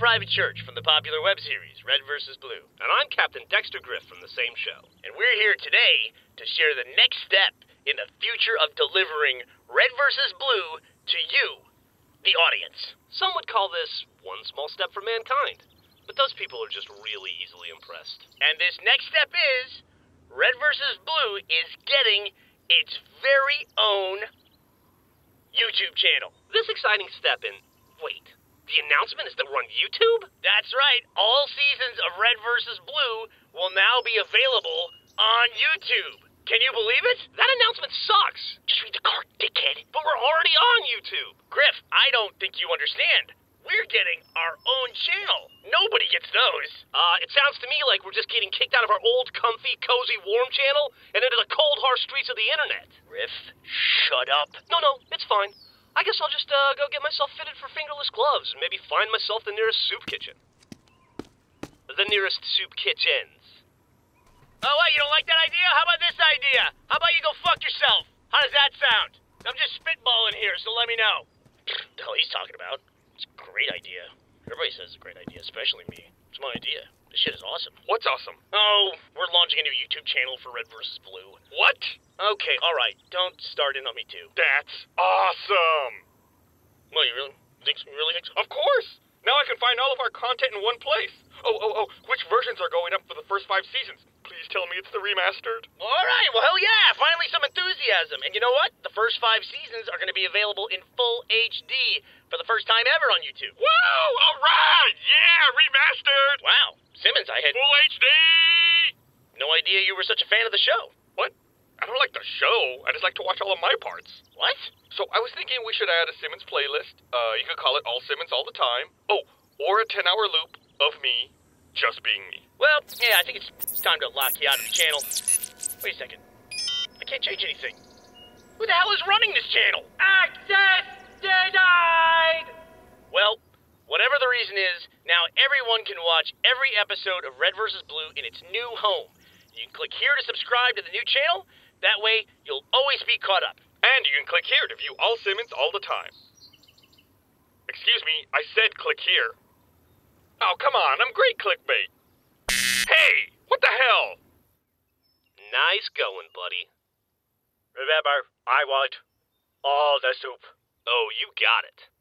Private Church from the popular web series Red vs. Blue. And I'm Captain Dexter Grif from the same show. And we're here today to share the next step in the future of delivering Red vs. Blue to you, the audience. Some would call this one small step for mankind. But those people are just really easily impressed. And this next step is Red vs. Blue is getting its very own YouTube channel. This exciting step in. Wait, the announcement is that we're on YouTube? That's right. All seasons of Red vs. Blue will now be available on YouTube. Can you believe it? That announcement sucks. Just read the card, dickhead. But we're already on YouTube. Grif, I don't think you understand. We're getting our own channel. Nobody gets those. Uh, it sounds to me like we're just getting kicked out of our old, comfy, cozy, warm channel and into the cold, harsh streets of the internet. Grif, shut up. No, no, it's fine. I guess I'll just uh, go get myself fitted for fingerless gloves and maybe find myself the nearest soup kitchen. The nearest soup kitchens. Oh, what? You don't like that idea? How about this idea? How about you go fuck yourself? How does that sound? I'm just spitballing here, so let me know. the hell he's talking about? It's a great idea. Everybody says it's a great idea, especially me. It's my idea. This shit is awesome. What's awesome? Oh, we're launching a new YouTube channel for Red vs. Blue. What? Okay, alright. Don't start in on me too. That's awesome! Well, you really think you really think so? Of course! Now I can find all of our content in one place. Oh, oh, oh, which versions are going up for the first five seasons? Tell me it's the remastered. All right, well, hell yeah, finally some enthusiasm. And you know what? The first five seasons are going to be available in full HD for the first time ever on YouTube. Whoa, all right, yeah, remastered. Wow, Simmons, I had Full HD. no idea you were such a fan of the show. What? I don't like the show. I just like to watch all of my parts. What? So I was thinking we should add a Simmons playlist. Uh, you could call it All Simmons All the Time. Oh, or a 10-hour loop of me just being me. Well, yeah, I think it's time to lock you out of the channel. Wait a second. I can't change anything. Who the hell is running this channel? Access denied! Well, whatever the reason is, now everyone can watch every episode of Red vs. Blue in its new home. You can click here to subscribe to the new channel. That way, you'll always be caught up. And you can click here to view all Simmons all the time. Excuse me, I said click here. Oh, come on, I'm great clickbait. Hey, what the hell? Nice going, buddy. Remember, I want all the soup. Oh, you got it.